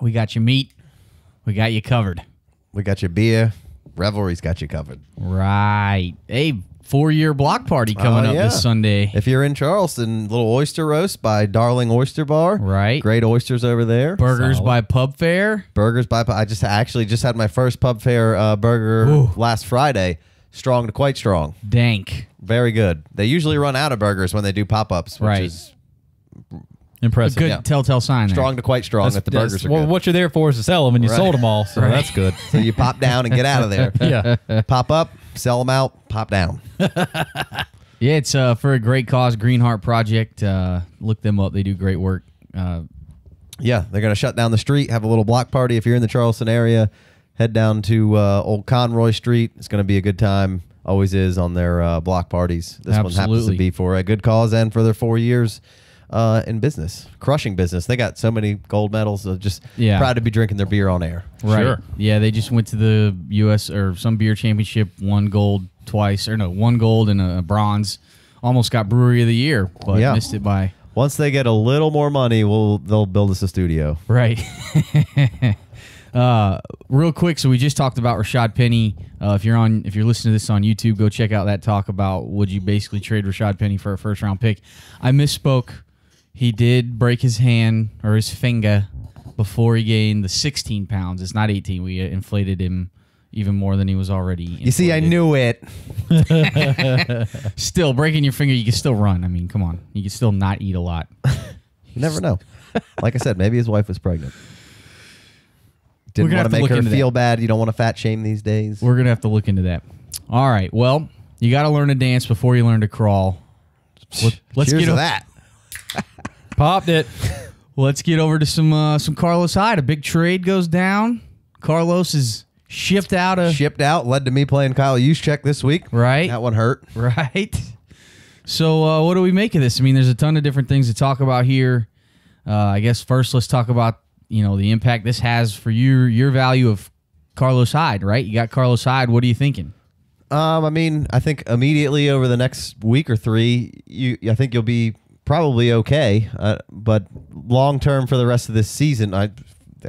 We got you meat. We got you covered. We got your beer. Revelry's got you covered. Right. Hey, four year block party coming Oh, up yeah. this Sunday. If you're in Charleston, little oyster roast by Darling Oyster Bar. Right. Great oysters over there. Burgers Solid. by Pub Fair. Burgers by I just actually just had my first pub fair uh, burger Ooh. last Friday. Strong to quite strong. Dank. Very good. They usually run out of burgers when they do pop ups, which Right. is A Impressive. good yeah. sign. strong there. to quite strong That's- if the that's- burgers are well, good. what you're there for is to sell them, and you Right. sold them all, so that's good. So you pop down and get out of there. yeah. pop up, sell them out, pop down. Yeah, it's uh, for a great cause, Green Heart Project. Uh, look them up; they do great work. Uh, Yeah, they're gonna shut down the street, have a little block party. If you're in the Charleston area, head down to uh, Old Conroy Street. It's gonna be a good time. Always is on their uh, block parties. This one happens to be for a good cause and for their four years uh, in business, crushing business. They got so many gold medals. So just Yeah. proud to be drinking their beer on air. right? Sure. Yeah, they just went to the U.S. or some beer championship, won gold twice, or no, one gold and a bronze. Almost got Brewery of the Year, but Yeah. missed it by Once they get a little more money, we'll they'll build us a studio. Right. uh, real quick, so we just talked about Rashad Penny. Uh, if you're on, if you're listening to this on YouTube, go check out that talk about would you basically trade Rashad Penny for a first round pick. I misspoke. He did break his hand or his finger before he gained the 16 pounds. It's not 18. We uh, inflated him even more than he was already. You see, I knew it. Still breaking your finger, you can still run. I mean, come on, you can still not eat a lot. You never know. like I said, maybe his wife was pregnant. Didn't want to to make her into that. feel bad. You don't want to fat shame these days. We're gonna have to look into that. All right. Well, you got to learn to dance before you learn to crawl. Let- Let's Cheers get to that. Popped it. Let's get over to some uh, some Carlos Hyde. A big trade goes down. Carlos is shipped out of Shipped out led to me playing Kyle Juszczyk this week. right, That one hurt. right. So uh, what do we make of this? I mean, there's a ton of different things to talk about here. Uh, I guess first let's talk about you know the impact this has for your your value of Carlos Hyde. Right, you got Carlos Hyde. What are you thinking? Um, I mean, I think immediately over the next week or three, you I think you'll be probably okay. Uh, but long term for the rest of this season, I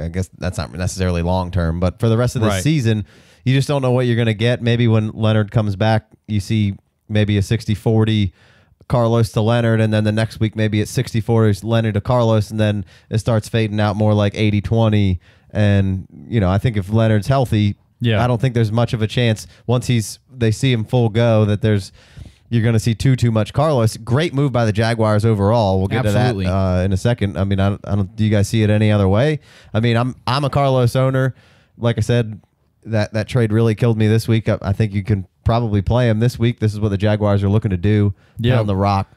I guess that's not necessarily long term, but for the rest of this Right. season, you just don't know what you're going to get. Maybe when Leonard comes back, you see maybe a 60-40 Carlos to Leonard, and then the next week maybe it's 60-40 Leonard to Carlos, and then it starts fading out more like 80-20. And you know, I think if Leonard's healthy, Yeah. I don't think there's much of a chance once he's they see him full go that there's you're going to see too too much Carlos. Great move by the Jaguars overall. We'll get Absolutely. to that uh, in a second. I mean, I, don't- I don't. Do you guys see it any other way? I mean, I'm I'm a Carlos owner. Like I said, that that trade really killed me this week. I, I think you can probably play him this week. This is what the Jaguars are looking to do. Yeah. on the rock.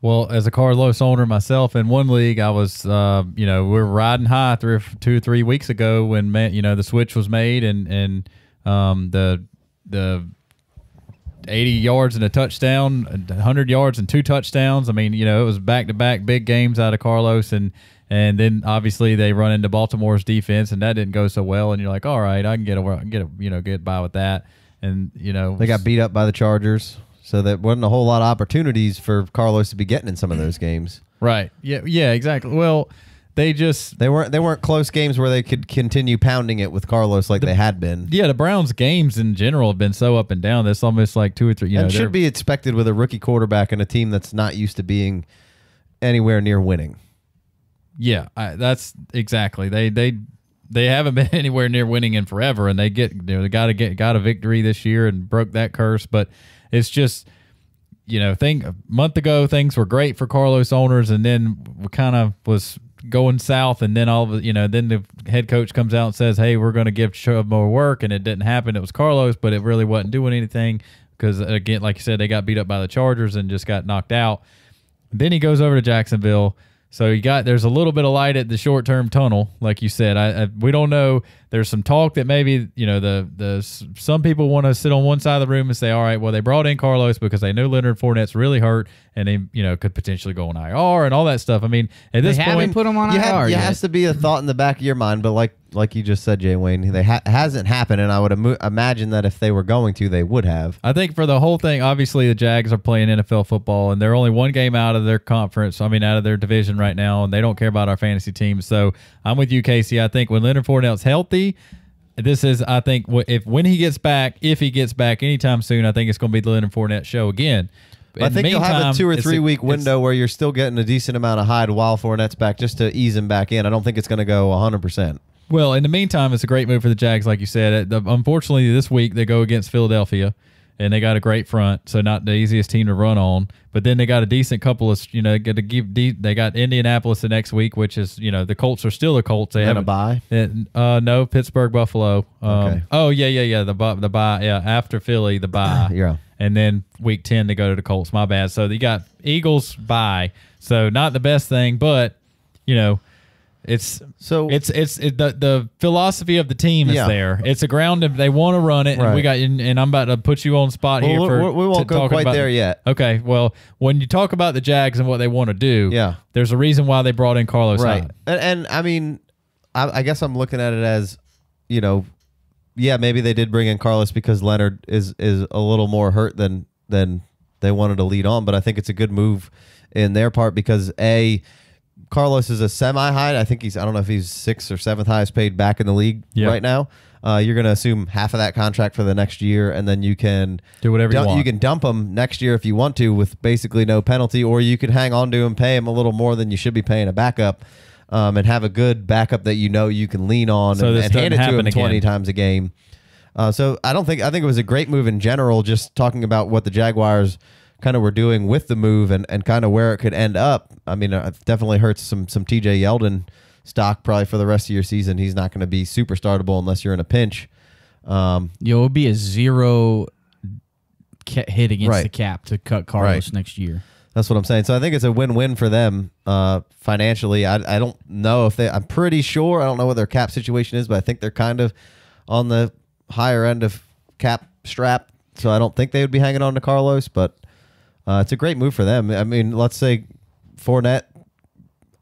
Well, as a Carlos owner myself, in one league, I was, uh, you know, we are riding high three, two or three weeks ago when, man, you know, the switch was made and and um, the the 80 yards and a touchdown, 100 yards and two touchdowns. I mean, you know, it was back to back big games out of Carlos, and and then obviously they run into Baltimore's defense, and that didn't go so well. And you're like, all right, I can get a, get a, you know, get by with that. And you know, They got beat up by the Chargers, so that wasn't a whole lot of opportunities for Carlos to be getting in some of those games. right, yeah, yeah, exactly. Well, they just They weren't they weren't close games where they could continue pounding it with Carlos like they had been. Yeah, the Browns games in general have been so up and down. There's almost like two or three. You know, and they're- should be expected with a rookie quarterback and a team that's not used to being anywhere near winning. Yeah, I, that's exactly. They they they haven't been anywhere near winning in forever, and they get you know, they got to get got a victory this year and broke that curse. But it's just you know, thing a month ago things were great for Carlos owners, and then we kind of was going south, and then all of you know, then the head coach comes out and says, "Hey, we're going to give Chubb more work," and it didn't happen. It was Carlos, but it really wasn't doing anything because again, like you said, they got beat up by the Chargers and just got knocked out. Then he goes over to Jacksonville. So you got there's a little bit of light at the short term tunnel, like you said. I, I we don't know. There's some talk that maybe you know the the some people want to sit on one side of the room and say, all right, well they brought in Carlos because they know Leonard Fournette's really hurt and he you know could potentially go on IR and all that stuff. I mean, at this They point, haven't put him on you IR have, you yet. has to be a thought in the back of your mind, but like like you just said, Jay Wayne, they ha- hasn't happened, and I would imo- imagine that if they were going to, they would have. I think for the whole thing, obviously the Jags are playing NFL football, and they're only one game out of their conference. I mean, out of their division right now, and they don't care about our fantasy team. So I'm with you, Casey. I think when Leonard Fournette's healthy, this is I think if when he gets back, if he gets back anytime soon, I think it's going to be the Leonard Fournette show again. I In think the you'll have a two or three week window where you're still getting a decent amount of Hyde while Fournette's back, just to ease him back in. I don't think it's going to go 100. percent Well, in the meantime, it's a great move for the Jags, like you said. Uh, Unfortunately, this week they go against Philadelphia, and they got a great front, so not the easiest team to run on. But then they got a decent couple of, you know, got to give. De- they got Indianapolis the next week, which is, you know, the Colts are still the Colts. They And a bye? Uh, uh, no, Pittsburgh, Buffalo. Um, Okay. Oh yeah, yeah, yeah. The the bye, yeah. After Philly, the bye. Yeah. And then week ten they go to the Colts. My bad. So they got Eagles bye. So not the best thing, but you know, it's So- it's it's it, the the philosophy of the team is Yeah. there. It's a ground if they want to run it. And we got and, and I'm about to put you on spot here for we- won't go quite there yet. Okay, well, when you talk about the Jags and what they want to do, Yeah. there's a reason why they brought in Carlos right. And, and I mean, I, I guess I'm looking at it as, you know, yeah, maybe they did bring in Carlos because Leonard is is a little more hurt than than they wanted to lead on. But I think it's a good move in their part because a Carlos is a semi high. I think he's I don't know if he's sixth or seventh highest paid back in the league Yeah. right now. Uh, you're going to assume half of that contract for the next year, and then you can Do whatever you want. can dump him next year if you want to, with basically no penalty, or you could hang on to him, pay him a little more than you should be paying a backup, um, and have a good backup that you know you can lean on So and, and hand it to him happen twenty times a game. Uh, so I don't think I think it was a great move in general. Just talking about what the Jaguars kind of were doing with the move and, and kind of where it could end up. I mean, it definitely hurts some some TJ Yeldon stock probably for the rest of your season. He's not going to be super startable unless you're in a pinch. Um, Yo, it would be a zero hit against Right. the cap to cut Carlos Right. next year. That's what I'm saying. So I think it's a win-win for them uh, financially. I, I don't know if they. I'm pretty sure. I don't know what their cap situation is, but I think they're kind of on the higher end of cap strap. So I don't think they would be hanging on to Carlos, but uh, it's a great move for them. I mean, let's say Fournette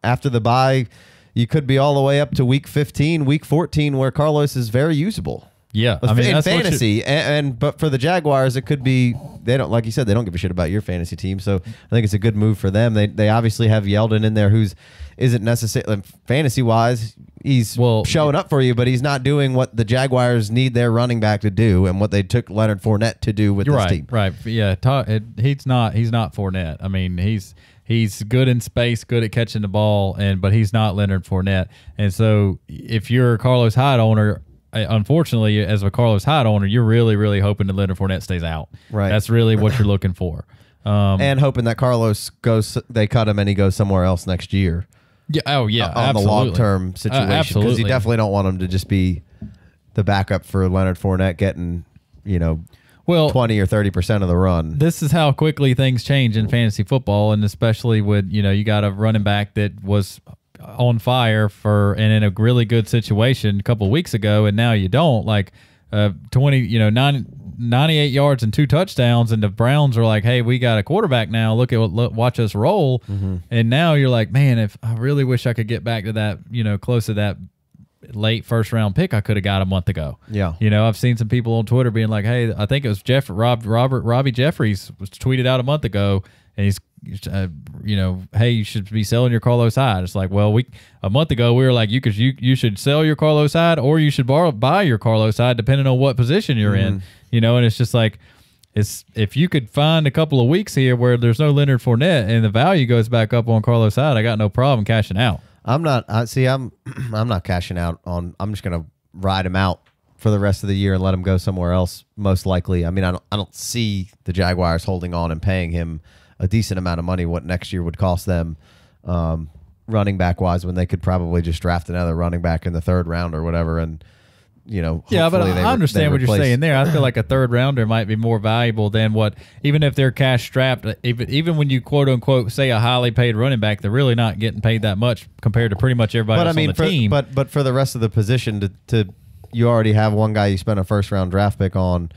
after the bye, you could be all the way up to week 15, week 14, where Carlos is very usable. Yeah, I mean in that's what you- fantasy, and, and but for the Jaguars, it could be they don't like you said they don't give a shit about your fantasy team. So I think it's a good move for them. They they obviously have Yeldon in there, who's isn't necessarily fantasy wise. He's Well, showing up for you, but he's not doing what the Jaguars need their running back to do, and what they took Leonard Fournette to do with this right, team. right. Yeah, it, he's not he's not Fournette. I mean, he's he's good in space, good at catching the ball, and but he's not Leonard Fournette. And so, if you're a Carlos Hyde owner, uh, unfortunately, as a Carlos Hyde owner, you're really really hoping that Leonard Fournette stays out. Right. That's really what you're looking for. Um, And hoping that Carlos goes, they cut him and he goes somewhere else next year. yeah. Oh yeah. on absolutely. the long term Uh, situation because you definitely don't want him to just be the backup for Leonard Fournette getting you know well twenty or thirty percent of the run. this is how quickly things change in fantasy football, and especially with you know you got a running back that was on fire for and in a really good situation a couple of weeks ago, and now you don't like uh, twenty you know nine. 98 yards and two touchdowns and the Browns are like hey we got a quarterback now look at what look, watch us roll and now you're like man if I really wish I could get back to that you know close to that late first round pick I could have got a month ago Yeah. you know, I've seen some people on Twitter being like, "Hey, I think it was Jeff Rob Robert Robbie Jeffries was tweeted out a month ago, and he's, uh, you know, hey, you should be selling your Carlos Hyde." It's like, well, we a month ago we were like, you could you you should sell your Carlos Hyde, or you should borrow buy your Carlos Hyde, depending on what position you're in. You know, and it's just like. It's if you could find a couple of weeks here where there's no Leonard Fournette and the value goes back up on Carlos Hyde, I got no problem cashing out. I'm not. I see. I'm. I'm not cashing out on. I'm just gonna ride him out for the rest of the year and let him go somewhere else. Most likely. I mean, I don't. I don't see the Jaguars holding on and paying him a decent amount of money. What next year would cost them, um, running back wise, when they could probably just draft another running back in the third round or whatever, and you know. Yeah, but I re- understand what you're saying there. I feel like a third rounder might be more valuable than what, even if they're cash strapped. Even even when you quote unquote say a highly paid running back, they're really not getting paid that much compared to pretty much everybody But I mean, on the for, team. but but for the rest of the position to to you already have one guy you spent a first round draft pick on,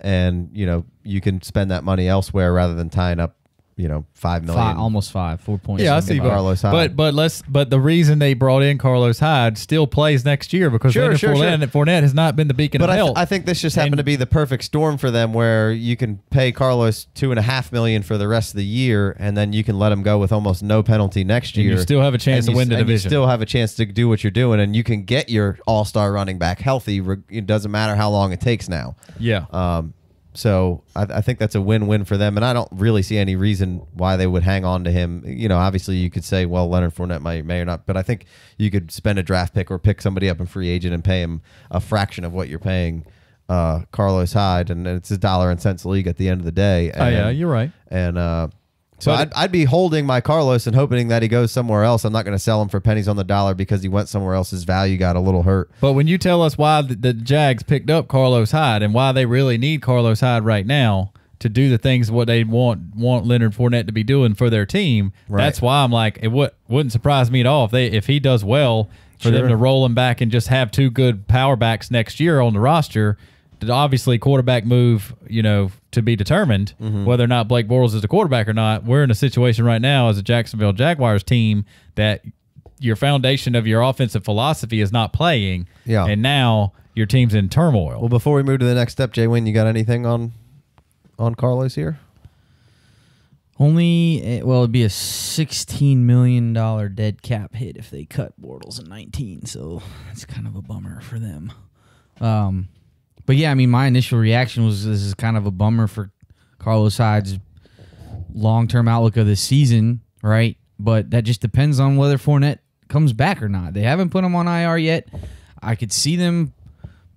and you know you can spend that money elsewhere rather than tying up you know, five million. Five, almost five, four point. Yeah, I see. But, Carlos Hyde. but but let's but the reason they brought in Carlos Hyde still plays next year because Sure, Leonard sure, Fournette, Fournette has not been the beacon But of I, th- health. I think this just happened And- to be the perfect storm for them, where you can pay Carlos two and a half million for the rest of the year, and then you can let him go with almost no penalty next And year. you still have a chance And to you win the and division. You still have a chance to do what you're doing, and you can get your all star running back healthy. It doesn't matter how long it takes now. yeah. Um, so I, I think that's a win-win for them, and I don't really see any reason why they would hang on to him. You know, obviously you could say, well, Leonard Fournette may, may or not, but I think you could spend a draft pick or pick somebody up in free agent and pay him a fraction of what you're paying uh, Carlos Hyde, and it's a dollar and cents league at the end of the day. oh yeah, you're right. and uh, so I'd, I'd be holding my Carlos and hoping that he goes somewhere else. I'm not going to sell him for pennies on the dollar because he went somewhere else. His value got a little hurt. But when you tell us why the, the Jags picked up Carlos Hyde and why they really need Carlos Hyde right now to do the things what they want want Leonard Fournette to be doing for their team, Right. that's why I'm like it would, wouldn't surprise me at all if they if he does well for them to roll him back and just have two good power backs next year on the roster. That Obviously, quarterback move, you know, to be determined Mm-hmm. whether or not Blake Bortles is the quarterback or not. We're in a situation right now as a Jacksonville Jaguars team that your foundation of your offensive philosophy is not playing. Yeah. And now your team's in turmoil. Well, before we move to the next step, Jay Wayne, you got anything on on Carlos here? Only eh, well, it'd be a sixteen million dollar dead cap hit if they cut Bortles in nineteen. So it's kind of a bummer for them. Um, but yeah, I mean, my initial reaction was this is kind of a bummer for Carlos Hyde's long term outlook of this season, right? But that just depends on whether Fournette comes back or not. They haven't put him on IR yet. I could see them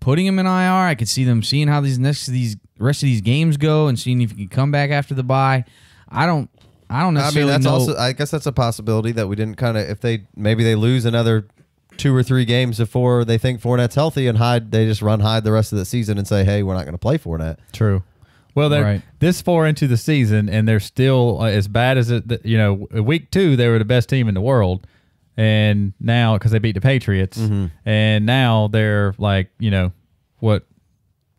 putting him in IR. I could see them seeing how these next these rest of these games go and seeing if he can come back after the bye. I don't. I don't necessarily. I mean, that's know. also. I guess that's a possibility that we didn't kind of. If they maybe they lose another two or three games before they think Fournette's healthy and Hyde. they just run Hyde the rest of the season and say, hey, we're not going to play Fournette. True. Well, they're Right. this far into the season, and they're still uh, as bad as it. You know, week two they were the best team in the world, and now because they beat the Patriots, Mm-hmm. and now they're like, you know, what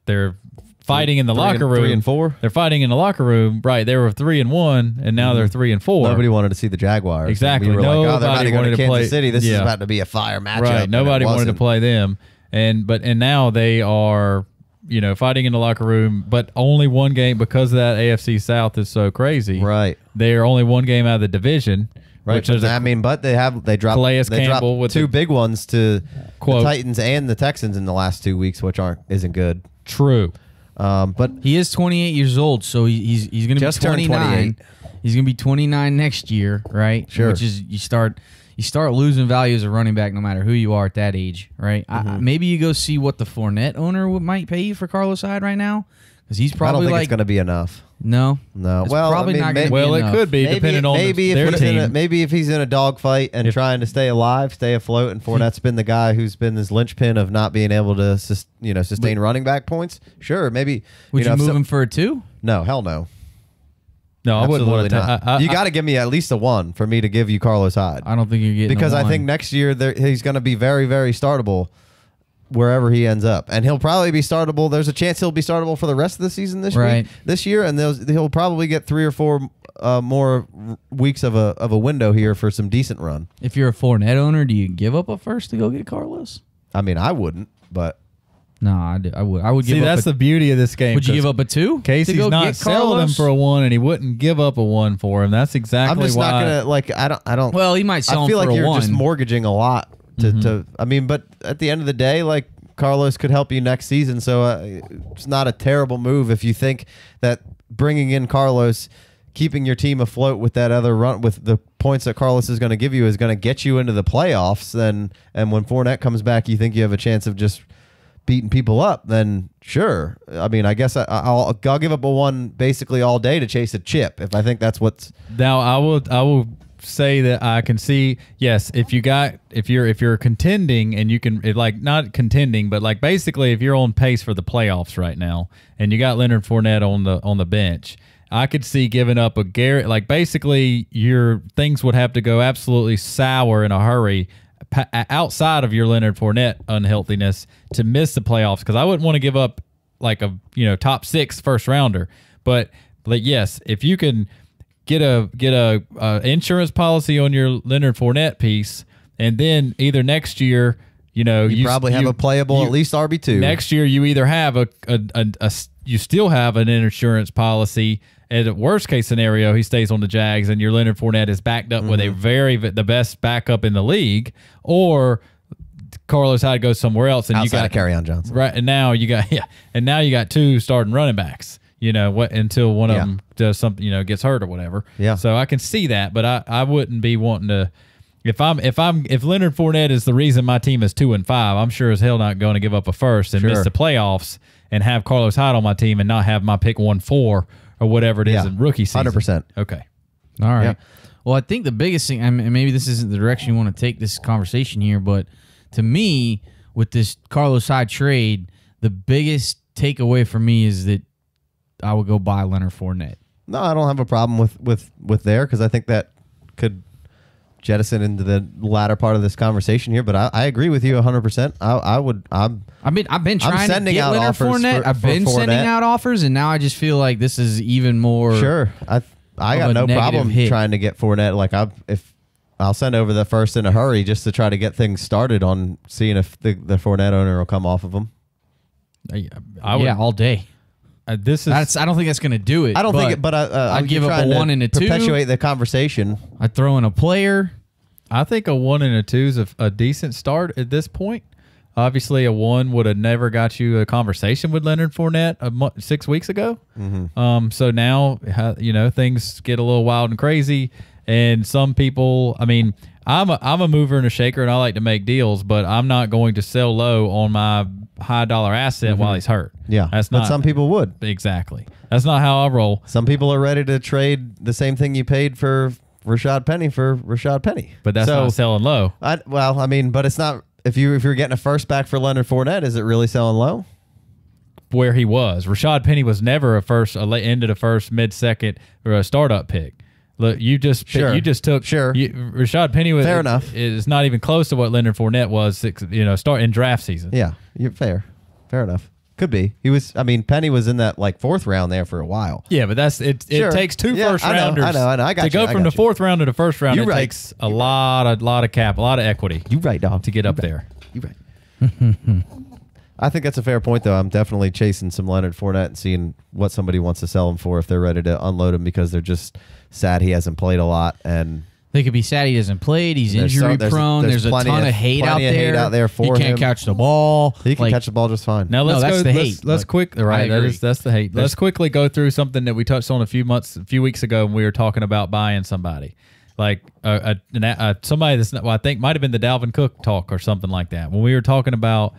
they're fighting in the Three and- locker room. three and four? They're fighting in the locker room. Right. They were three and one, and now they're three and four. Mm-hmm. Nobody wanted to see the Jaguars. Exactly. We were like, oh, they're Nobody about to go to Kansas play- City. This is about to be a fire matchup. Right. Nobody wanted to play them. And but and now they are, you know, fighting in the locker room, but only one game because of that AFC South is so crazy. Right. They are only one game out of the division. Right. Which is I mean, but they have they dropped Calais they dropped Campbell two the- big ones to the Titans and the Texans in the last two weeks, which aren't isn't good. true. Um, but he is 28 years old, so he, he's he's going to be 29. He's going to be 29 next year, right? Sure. Which is you start you start losing value as a running back, no matter who you are at that age, right? Mm-hmm. maybe you go see what the Fournette owner would, might pay you for Carlos Hyde right now, because he's I don't probably think like it's going to be enough. no, No. It's well, probably I mean, not may- going Well, it could be maybe depending on maybe the, if their he's team. in a, maybe if he's in a dogfight and If- trying to stay alive, stay afloat, and Fournette's been the guy who's been this linchpin of not being able to sus, you know sustain running back points. Sure, maybe Would you, know, if move some- him for a two? No, hell no. no, I wouldn't want to. not. I, I, you got to give me at least a one for me to give you Carlos Hyde I don't think you're getting a because I think next year there, he's going to be very, very startable wherever he ends up, and he'll probably be startable. There's a chance he'll be startable for the rest of the season this Right. week, this year, and those, he'll probably get three or four uh, more weeks of a of a window here for some decent run. if you're a Fournette owner, do you give up a first to go get Carlos? I mean, I wouldn't, but No, I, do, I would. I would see, give that's up. A, the beauty of this game. would you 'cause give up a two? to Casey's go not get selling him for a one, and he wouldn't give up a one for him. That's exactly I'm just why. not gonna like. I don't. I don't. Well, he might sell I him feel for like a you're one. just mortgaging a lot to, to. I mean, but at the end of the day, like Carlos could help you next season, so uh, it's not a terrible move if you think that bringing in Carlos, keeping your team afloat with that other run with the points that Carlos is going to give you is going to get you into the playoffs. Then, and when Fournette comes back, you think you have a chance of just beating people up. Then sure. I mean, I guess I, I'll I'll give up a one basically all day to chase a chip if I think that's what's Now I will I will say that I can see yes if you got if you're if you're contending and you can it, like not contending but like basically if you're on pace for the playoffs right now and you got Leonard Fournette on the on the bench I could see giving up a Garrett like basically your things would have to go absolutely sour in a hurry outside of your Leonard Fournette unhealthiness to miss the playoffs because I wouldn't want to give up like a you know top six first rounder. But like yes if you can get a get a, uh insurance policy on your Leonard Fournette piece, and then either next year, you know, You, probably have you- a playable you- at least RB two. Next year, you either have a a a you still have an insurance policy. And at worst case scenario, he stays on the Jags, and your Leonard Fournette is backed up with a Mm-hmm. very the best backup in the league, or Carlos Hyde goes somewhere else, and you got of Kerryon Johnson. right. And now you got yeah, and now you got two starting running backs. You know what? Until one of them does something, you know, gets hurt or whatever. Yeah. So I can see that, but I, I wouldn't be wanting to. If I'm if I'm if Leonard Fournette is the reason my team is two and five, I'm sure as hell not going to give up a first and miss the playoffs and have Carlos Hyde on my team and not have my pick one four or whatever it is Yeah. in rookie season. 100%. Okay. All right. Yeah. Well, I think the biggest thing, I mean, maybe this isn't the direction you want to take this conversation here, but to me, with this Carlos Hyde trade, the biggest takeaway for me is that I would go buy Leonard Fournette. No, I don't have a problem with with with there because I think that could jettison into the latter part of this conversation here. But I, I agree with you 100. percent I I would I'm I've been I've been I'm trying to sending get out Leonard offers Fournette. for- I've for been sending out offers, and now I just feel like this is even more. sure I I got no problem hit. trying to get Fournette. Like I if I'll send over the first in a hurry just to try to get things started on seeing if the the Fournette owner will come off of them. I, uh, I would, yeah, all day. Uh, this is That's I don't think that's going to do it. I don't think, it, but I, uh, I'd give up a one and a two. Perpetuate the conversation. I throw in a player. I think a one and a two is a, a decent start at this point. Obviously, a one would have never got you a conversation with Leonard Fournette a mo- six weeks ago. Um, so now, you know, things get a little wild and crazy. And some people, I mean, I'm a, I'm a mover and a shaker, and I like to make deals, but I'm not going to sell low on my high dollar asset mm-hmm. while he's hurt. Yeah, that's not. but some people would. exactly. That's not how I roll. Some people are ready to trade the same thing you paid for Rashad Penny for Rashad Penny. But that's so, not selling low. I, well, I mean, but it's not. If you if you're getting a first back for Leonard Fournette, is it really selling low? where he was. Rashad Penny was never a first, a late end of the first, mid second, or a startup pick. Look, you just Sure. you just took Sure. You, Rashad Penny was Fair enough. It's not even close to what Leonard Fournette was. Six, you know, start in draft season. Yeah, you're fair. Fair enough. Could be. He was. I mean, Penny was in that like fourth round there for a while. Yeah, but that's it. Sure. It takes two Yeah, first I know, rounders. I know, I know. I got to you, go I from the you. fourth round to the first round. You're it right. takes a lot, a lot of cap, a lot of equity You right, dog. to get up there. You right. I think that's a fair point, though. I'm definitely chasing some Leonard Fournette and seeing what somebody wants to sell him for if they're ready to unload him because they're just sad he hasn't played a lot and They could be sad he hasn't played. He's There's so- injury there's- prone. there's There's, a ton of- of, hate, out plenty of hate there. out there for He can't him. catch the ball. he can Like, catch the ball just fine. Now No, let's that's go. the let's, hate, Let's but quick. Right, that agree. that's the hate. Let's quickly go through something that we touched on a few months, a few weeks ago, when we were talking about buying somebody, like a, a, an, a somebody that's not, well, I think might have been the Dalvin Cook talk or something like that. When we were talking about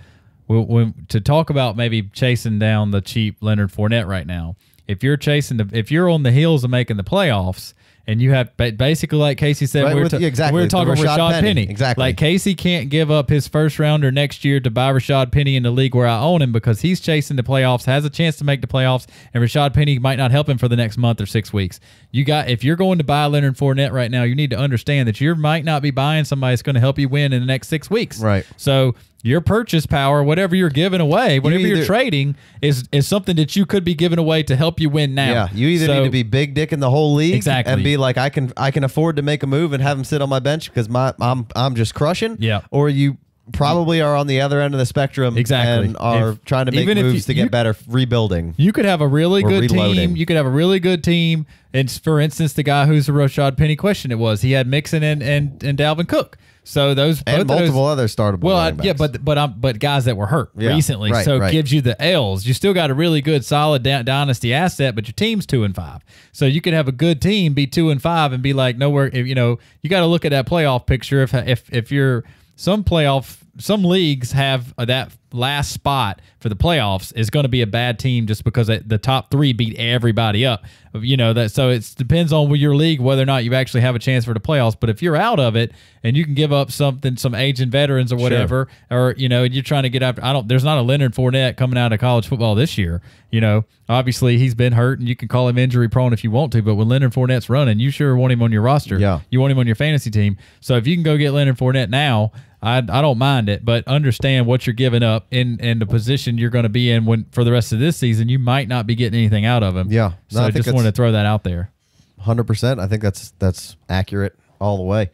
when, when to talk about maybe chasing down the cheap Leonard Fournette right now. If you're chasing the, if you're on the heels of making the playoffs. And you have ba- basically, like Casey said, Right, we were, with- exactly, we were talking Rashad Rashad Penny. Penny. Exactly. Like Casey can't give up his first rounder next year to buy Rashad Penny in the league where I own him because he's chasing the playoffs, has a chance to make the playoffs, and Rashad Penny might not help him for the next month or six weeks. You got if you're going to buy Leonard Fournette right now, you need to understand that you might not be buying somebody that's going to help you win in the next six weeks. Right. So your purchase power, whatever you're giving away, whatever you are trading, is is something that you could be giving away to help you win now. Yeah, you either So- need to be big dick in the whole league Exactly. and be like, I can I can afford to make a move and have him sit on my bench because my I'm I'm just crushing. Yeah. Or you probably are on the other end of the spectrum Exactly. and are If- trying to make moves you- to get you- better rebuilding. You could have a really good reloading. team. You could have a really good team. And for instance, the guy who's the Rashad Penny question it was, he had Mixon and and, and Dalvin Cook. So those both And of those- multiple other startable Well, I, yeah, but but um, but guys that were hurt Yeah, recently, right, so it right. gives you the L's. You still got a really good, solid dy- dynasty asset, but your team's two and five. So you could have a good team be two and five and be like nowhere. You know, you got to look at that playoff picture. If if if you're some playoff, some leagues have that last spot for the playoffs is going to be a bad team just because the top three beat everybody up. You know that, so it depends on your league whether or not you actually have a chance for the playoffs. But if you're out of it and you can give up something, some aging veterans or whatever, or you know you're trying to get after. I don't. There's not a Leonard Fournette coming out of college football this year. You know, obviously he's been hurt, and you can call him injury prone if you want to. But when Leonard Fournette's running, you sure want him on your roster. Yeah. you want him on your fantasy team. So if you can go get Leonard Fournette now. I, I don't mind it, but understand what you're giving up in, in the position you're going to be in when for the rest of this season. You might not be getting anything out of him. Yeah. No, so I I just wanted to throw that out there. hundred percent. I think that's that's accurate all the way.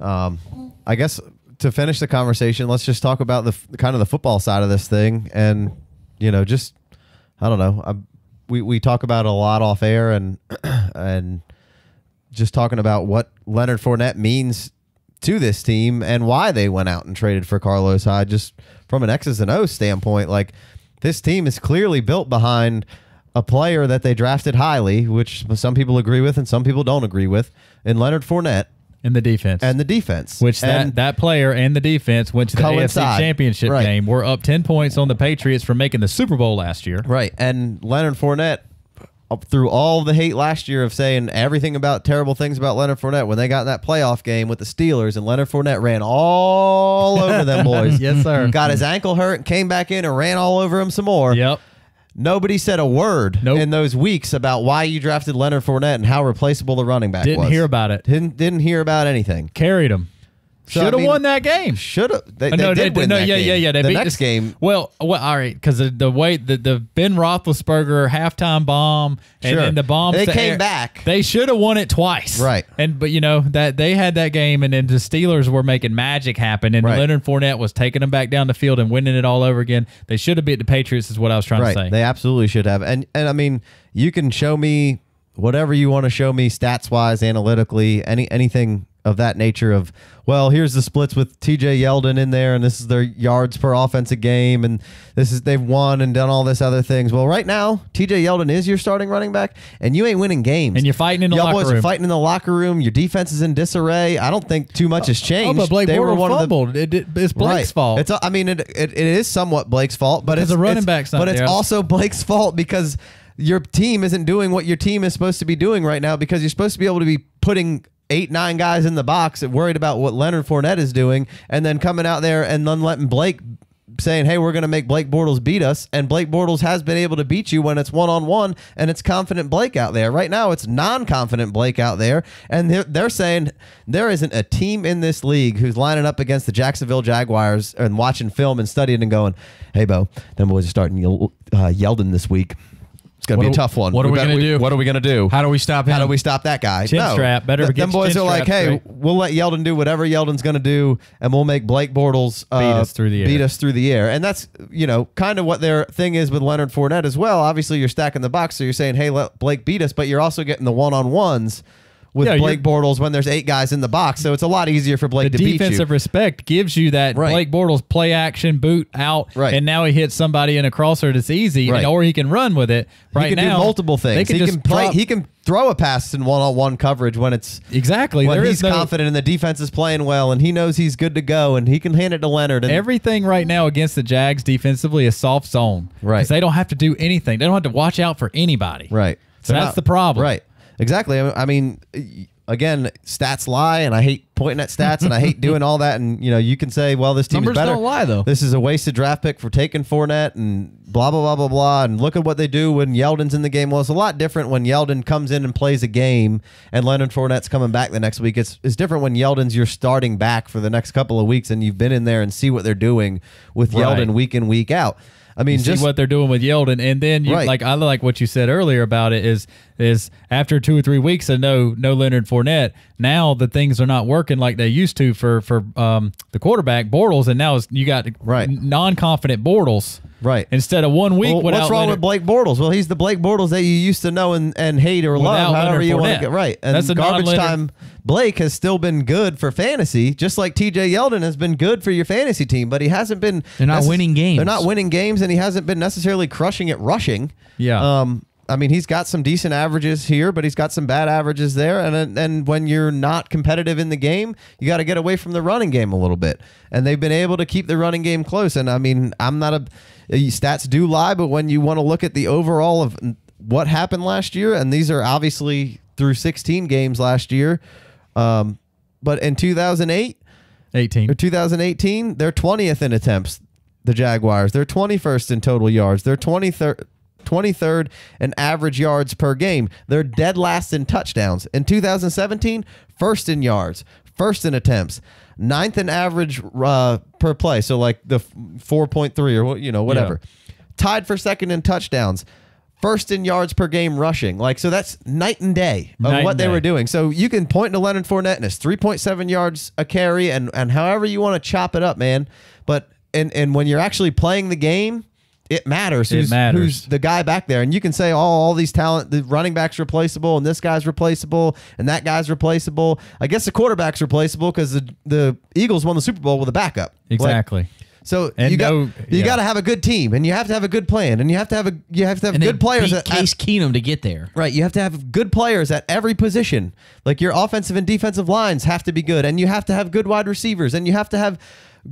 Um, I guess to finish the conversation, let's just talk about the kind of the football side of this thing, and you know, just I don't know. I, we we talk about it a lot off air, and and just talking about what Leonard Fournette means to this team and why they went out and traded for Carlos Hyde, just from an X's and O's standpoint. Like this team is clearly built behind a player that they drafted highly, which some people agree with and some people don't agree with, in Leonard Fournette in the defense. and the defense. which that, that player and the defense went to the Coincide. AFC Championship Right. game. We're up 10 points on the Patriots for making the Super Bowl last year. Right. And Leonard Fournette, up through all the hate last year of saying everything about terrible things about Leonard Fournette, when they got in that playoff game with the Steelers and Leonard Fournette ran all over them boys. Yes, sir. Mm-hmm. Got his ankle hurt came back in and ran all over him some more. Yep. Nobody said a word Nope. in those weeks about why you drafted Leonard Fournette and how replaceable the running back was. Didn't hear about it. Didn't didn't hear about anything. Carried them. So, Should have mean, won that game. Should have. They, they no, did they, win no, that yeah, game. yeah, yeah. They the beat next the- game. Well, well, all right, because the, the way the, the Ben Roethlisberger halftime bomb and, Sure. and the bombs They came air- back. They should have won it twice, Right. And but you know that they had that game, and then the Steelers were making magic happen, and Right. Leonard Fournette was taking them back down the field and winning it all over again. They should have beat the Patriots, is what I was trying right. to say. They absolutely should have. And and I mean, you can show me whatever you want to show me stats wise, analytically, any anything of that nature of well, here's the splits with TJ Yeldon in there and this is their yards per offensive game and this is they've won and done all this other things. Well, right now, TJ Yeldon is your starting running back and you ain't winning games. And you're fighting in the Y'all locker boys room. are fighting in the locker room. Your defense is in disarray. I don't think too much has oh, changed. but Blake They were one of the- fumbled. It, it, it's Blake's Right. fault. It's I mean it, it, it is somewhat Blake's fault, but Because it's the running not But it's there. also Blake's fault because your team isn't doing what your team is supposed to be doing right now because you're supposed to be able to be putting eight nine guys in the box and worried about what Leonard Fournette is doing and then coming out there and then letting Blake saying, "Hey, we're going to make Blake Bortles beat us," and Blake Bortles has been able to beat you when it's one on one, and it's confident Blake out there. Right now, it's non-confident Blake out there, and they're, they're saying there isn't a team in this league who's lining up against the Jacksonville Jaguars and watching film and studying and going, "Hey, Bo, them boys are starting Yel- uh, Yeldon this week." It's gonna What be a tough one. what are we better- gonna do? What are we gonna do? How do we stop him? How do we stop that guy? Chin no. strap. Better Th- get them boys are like, hey, straight." we'll let Yeldon do whatever Yeldon's going to do, and we'll make Blake Bortles uh, Beat us through the air. Beat us through the air, and that's you know kind of what their thing is with Leonard Fournette as well. Obviously, you're stacking the box, so you're saying, hey, let Blake beat us, but you're also getting the one on ones with Yeah, Blake Bortles when there's eight guys in the box, so it's a lot easier for Blake the to beat you. defensive respect gives you that Right. Blake Bortles play action boot out, Right. and now he hits somebody in a crosser that's easy, Right. and, or he can run with it. Right he can now, do multiple things. can he can play. drop- He can throw a pass in one-on-one coverage when it's exactly. when There he's no, confident and the defense is playing well, and he knows he's good to go, and he can hand it to Leonard. And Everything right now against the Jags defensively is soft zone. Right. They don't have to do anything. They don't have to watch out for anybody. Right. So They're that's the problem. Right. Exactly. I I mean, again, stats lie, and I hate pointing at stats, and I hate doing all that. And you know, you can say, well, this team Numbers is better. don't lie, though. This is a wasted draft pick for taking Fournette, and blah blah blah blah blah. And look at what they do when Yeldon's in the game. Well, it's a lot different when Yeldon comes in and plays a game, and Leonard Fournette's coming back the next week. It's it's different when Yeldon's your starting back for the next couple of weeks, and you've been in there and see what they're doing with Right. Yeldon week in week out. I mean, You just see what they're doing with Yeldon, and then you Right. like I like what you said earlier about it is is after two or three weeks of no no Leonard Fournette, now the things are not working like they used to for for um, the quarterback Bortles, and now it's, you got Right. non confident Bortles, Right. Instead of one week Well, without what's wrong Leonard, with Blake Bortles? Well, he's the Blake Bortles that you used to know and, and hate or love, however Leonard you want to get right. And That's a garbage time Blake has still been good for fantasy, just like TJ Yeldon has been good for your fantasy team, but he hasn't been. They're not winning games. They're not winning games, and he hasn't been necessarily crushing it rushing. Yeah. Um. I mean, he's got some decent averages here, but he's got some bad averages there. And and when you're not competitive in the game, you got to get away from the running game a little bit. And they've been able to keep the running game close. And I mean, I'm not a stats do lie, but when you want to look at the overall of what happened last year, and these are obviously through 16 games last year, um, but in 2008 eighteen. or 2018, they're 20th in attempts. The Jaguars, they're 21st in total yards. They're 23rd. 23rd in average yards per game. They're dead last in touchdowns. In 2017, first in yards, first in attempts, ninth in average uh, per play. So like the 4.3 or you know whatever. Tied for second in touchdowns. first in yards per game rushing. Like so that's night and day of Night what they day. were doing. So you can point to Leonard Fournette and his 3.7 yards a carry and and however you want to chop it up, man. But and and when you're actually playing the game, it matters. It who's, matters. Who's the guy back there? And you can say, oh, all these talent, the running back's replaceable, and this guy's replaceable, and that guy's replaceable. I guess the quarterback's replaceable because the the Eagles won the Super Bowl with a backup. Like, Exactly. so And you got no- you yeah. got to have a good team, and you have to have a good plan, and you have to have a you have to have And good players. At, Case at- Keenum to get there. right, you have to have good players at every position. Like your offensive and defensive lines have to be good, and you have to have good wide receivers, and you have to have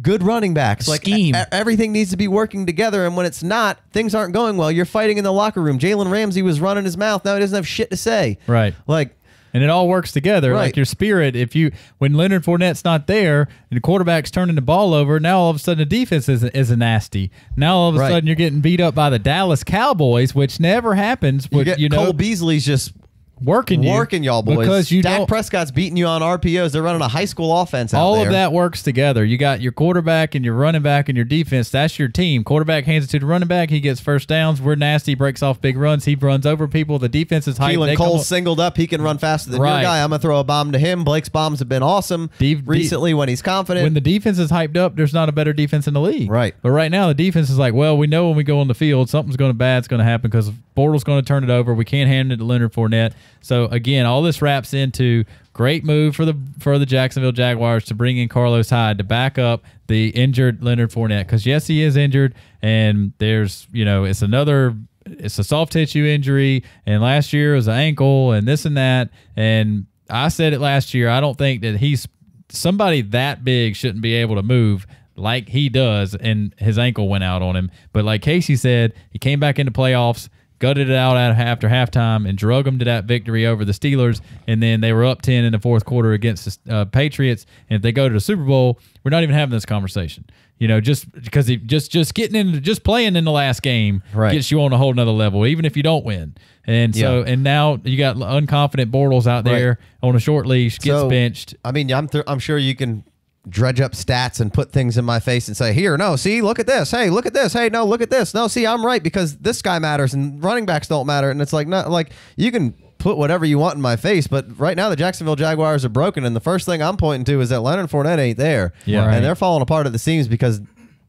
good running backs. Like Scheme. e- everything needs to be working together, and when it's not, things aren't going well. You're fighting in the locker room. Jalen Ramsey was running his mouth. Now he doesn't have shit to say. Right. Like And it all works together. Right. Like your spirit, if you when Leonard Fournette's not there and the quarterback's turning the ball over, now all of a sudden the defense is is a nasty. Now all of a Right. sudden you're getting beat up by the Dallas Cowboys, which never happens. you get you know, Cole Beasley's just working you, working y'all boys. because you Dak. Prescott's beating you on RPOs. They're running a high school offense. Out all there. of that works together. You got your quarterback and your running back and your defense. That's your team. Quarterback hands it to the running back. He gets first downs. We're nasty. Breaks off big runs. He runs over people. The defense is high. Keelan Cole's singled up. He can run faster than Right. your guy. I'm gonna throw a bomb to him. Blake's bombs have been awesome recently when he's confident. when the defense is hyped up, there's not a better defense in the league. Right. But right now, the defense is like, well, we know when we go on the field, something's going to bad's going to happen because Bortles going to turn it over. We can't hand it to Leonard Fournette. So again, all this wraps into great move for the for the Jacksonville Jaguars to bring in Carlos Hyde to back up the injured Leonard Fournette because yes, he is injured, and there's you know it's another. It's a soft tissue injury, and last year was an ankle, and this and that. And I said it last year. I don't think that he's somebody that big shouldn't be able to move like he does, and his ankle went out on him. But like Casey said, he came back into playoffs, gutted it out after halftime, and drug them to that victory over the Steelers. And then they were up ten in the fourth quarter against the uh, Patriots. And if they go to the Super Bowl, we're not even having this conversation. You know, just because he just just getting into just playing in the last game Right. gets you on a whole nother level, even if you don't win. And so, Yeah. and now you got unconfident Bortles out there on a short leash, gets So, benched. I mean, I'm th- I'm sure you can dredge up stats and put things in my face and say, here, no, see, look at this. Hey, look at this. Hey, no, look at this. No, see, I'm right because this guy matters and running backs don't matter. And it's like, not like you can put whatever you want in my face, but right now the Jacksonville Jaguars are broken, and the first thing I'm pointing to is that Leonard Fournette ain't there. Yeah. and they're falling apart at the seams because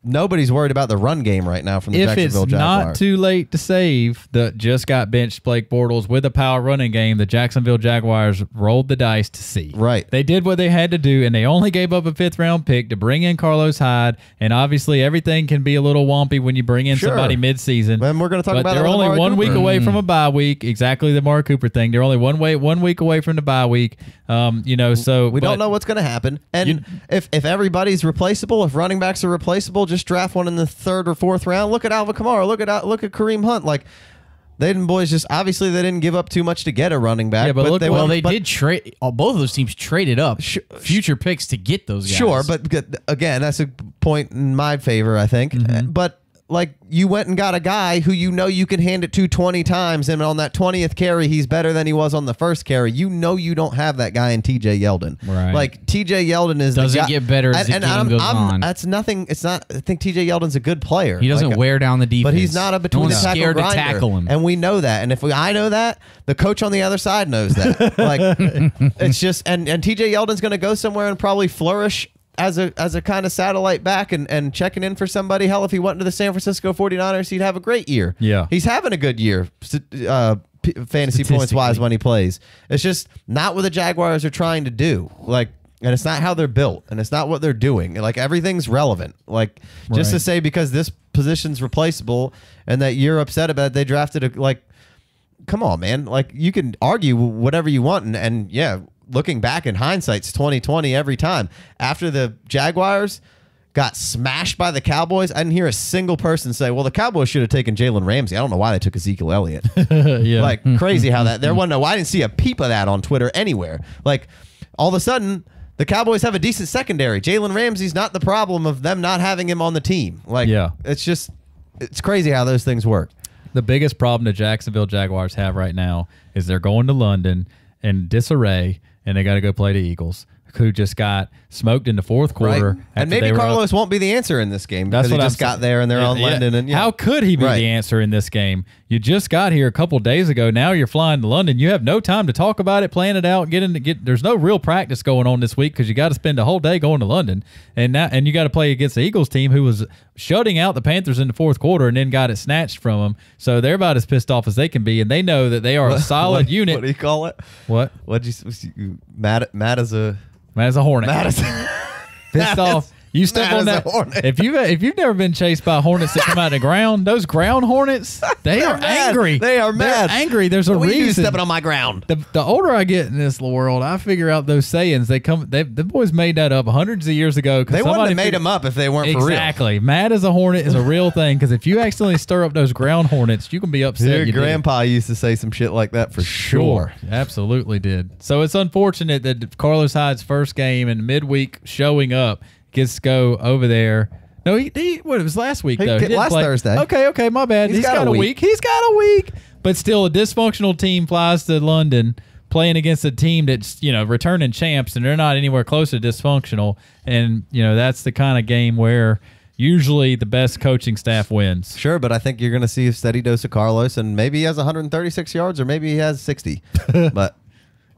nobody's worried about the run game right now from the if Jacksonville it's Jaguars. not too late to save the just got benched Blake Bortles with a power running game, the Jacksonville Jaguars rolled the dice to see. Right. They did what they had to do, and they only gave up a fifth round pick to bring in Carlos Hyde. And obviously, everything can be a little wompy when you bring in Sure. somebody mid season. And we're gonna talk but about they're that only Amari one week Cooper. away from a bye week. Exactly the Mark Cooper thing. They're only one way one week away from the bye week. Um, you know, so We but- don't know what's going to happen. And You- if if everybody's replaceable, if running backs are replaceable, just draft one in the third or fourth round. Look at Alvin Kamara. Look at look at Kareem Hunt. Like they didn't boys just obviously they didn't give up too much to get a running back. Yeah, but look- they Well, they but- did trade. Oh, both of those teams traded up future picks to get those guys. Sure, but again, that's a point in my favor, I think. Mm-hmm. Uh, But like you went and got a guy who you know you can hand it to 20 times and on that 20th carry he's better than he was on the first carry. You know you don't have that guy in TJ Yeldon. Right. Like TJ Yeldon is Doesn't guy- get better as the game I'm- goes I'm- on. That's nothing. It's not I think TJ Yeldon's a good player. he doesn't Like, wear down the defense. but he's not a between no the tackle scared grinder, to tackle him. and we know that. And if we, I know that, the coach on the other side knows that. like it's just and and TJ Yeldon's going to go somewhere and probably flourish as a as a kind of satellite back and and checking in for somebody. Hell, if he went to the San Francisco 49ers, he'd have a great year. Yeah. he's having a good year. Uh, p- fantasy points wise when he plays. It's just not what the Jaguars are trying to do. Like and it's not how they're built and it's not what they're doing. Like everything's relevant. Like just to say because this position's replaceable and that you're upset about it, they drafted a like come on, man. Like you can argue whatever you want and, and yeah, looking back in hindsight, it's 2020 every time. After the Jaguars got smashed by the Cowboys, I didn't hear a single person say, "Well, the Cowboys should have taken Jalen Ramsey." I don't know why they took Ezekiel Elliott. yeah. Like crazy how that there wasn't. No, I didn't see a peep of that on Twitter anywhere. Like all of a sudden. The Cowboys have a decent secondary. Jalen Ramsey's not the problem of them not having him on the team. Like, Yeah. it's just, it's crazy how those things work. The biggest problem the Jacksonville Jaguars have right now is they're going to London in disarray and they got to go play the Eagles. who just got smoked in the fourth quarter. Right. And maybe were up- Carlos won't be the answer in this game That's because he what I'm just got saying. there and they're Yeah, on yeah. London. And yeah. How could he be Right. the answer in this game? You just got here a couple days ago. Now you're flying to London. You have no time to talk about it, plan it out, get in. Get there's no real practice going on this week because you got to spend a whole day going to London, and now and you got to play against the Eagles team who was shutting out the Panthers in the fourth quarter and then got it snatched from them. So they're about as pissed off as they can be, and they know that they are a solid What- unit. What do you call it? what? What'd you, you mad? Mad as a Mad as a hornet. mad as pissed mad off. as- You step mad on that. hornet. If you if you've never been chased by hornets that come out of the ground, those ground hornets, they They're mad. angry. They are mad. They're angry. There's a What are you reason. stepping on my ground? the, the older I get in this world, I figure out those sayings. They come. They, the boys made that up hundreds of years ago. They wouldn't have made them up if they weren't for real. Exactly. Mad as a hornet is a real thing because if you accidentally stir up those ground hornets, you can be upset. Your you did. grandpa used to say some shit like that for sure. Absolutely did. So it's unfortunate that Carlos Hyde's first game and midweek showing up gets to go over there. No, he, he what it was last week He though. didn't last play. Thursday. Okay, okay, my bad. He's got a a week. week. He's got a week. But still a dysfunctional team flies to London playing against a team that's, you know, returning champs and they're not anywhere close to dysfunctional. And, you know, that's the kind of game where usually the best coaching staff wins. Sure, but I think you're going to see a steady dose of Carlos, and maybe he has 136 yards, or maybe he has 60. But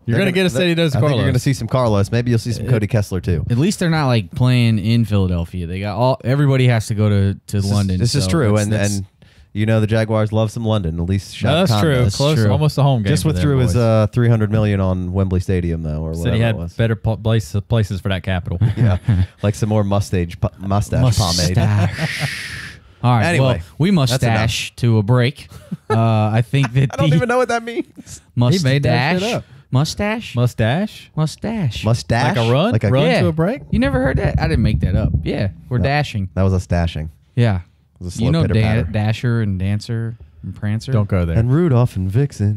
You're they're going to get a steady dose I of think you're going to see some Carlos. Maybe you'll see some Cody Kessler too. At least they're not like playing in Philadelphia. They got all. Everybody has to go to, to This is- London. This is true, and and you know the Jaguars love some London. At least No, that's Khan true. does. That's Close, true. almost a home game. Just withdrew his uh, 300 million on Wembley Stadium though, or Said whatever he it had was. better pl- place, places for that capital. yeah, like some more mustache pu- mustache, pomade. Mustache. All right. Anyway, well, we mustache to a break. Uh, I think that I don't even know what that means. mustache, He made that shit up. mustache, Mustache, mustache, Mustache, like a run, like a run Yeah. to a break. You never heard that? I didn't make that up. Yeah, we're dashing. That was a stashing. Yeah, It was a slow you know pitter Dan- patter. Dasher and Dancer and Prancer. Don't go there. And Rudolph and Vixen.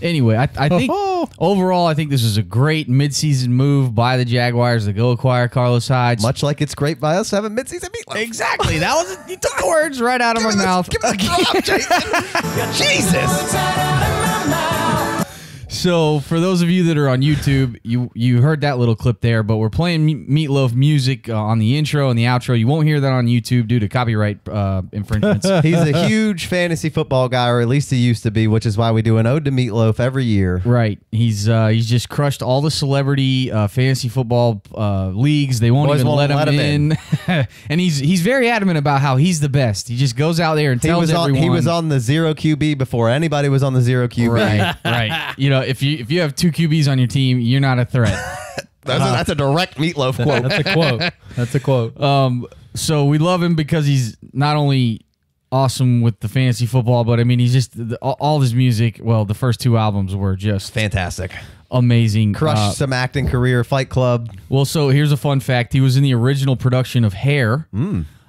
Anyway, I, I think overall, I think this is a great midseason move by the Jaguars to go acquire Carlos Hyde. Much like it's great by us to have a midseason meatloaf. exactly. That was you took the words right out of my Give me the- mouth. Give me the drop, Jason. Jesus. So, for those of you that are on YouTube, you you heard that little clip there, but we're playing Meatloaf music uh, on the intro and the outro. You won't hear that on YouTube due to copyright uh, infringements. He's a huge fantasy football guy, or at least he used to be, which is why we do an ode to Meatloaf every year. right? He's uh, he's just crushed all the celebrity uh, fantasy football uh, leagues. They won't Boys even won't let him, let him in, and he's he's very adamant about how he's the best. He just goes out there and He tells on. everyone He was on the zero QB before anybody was on the zero QB. Right, right. You know, if you if you have two QBs on your team, you're not a threat. That's, a, that's a direct Meatloaf quote. That's a quote. That's a quote. Um, so we love him because he's not only awesome with the fantasy football, but I mean, he's just the, all, his music. Well, the first two albums were just Fantastic. amazing. Crushed Uh, some acting career, Fight Club. well, so here's a fun fact: he was in the original production of Hair,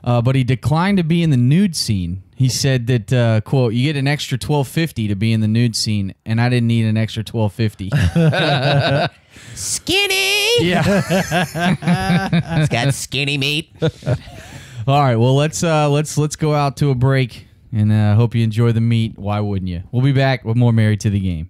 uh, but he declined to be in the nude scene. He said that uh, quote, "You get an extra twelve fifty to be in the nude scene, and I didn't need an extra twelve fifty. Skinny. yeah. It's got skinny meat. All right. Well, let's uh, let's let's go out to a break, and uh, hope you enjoy the meat. Why wouldn't you? We'll be back with more Married to the Game.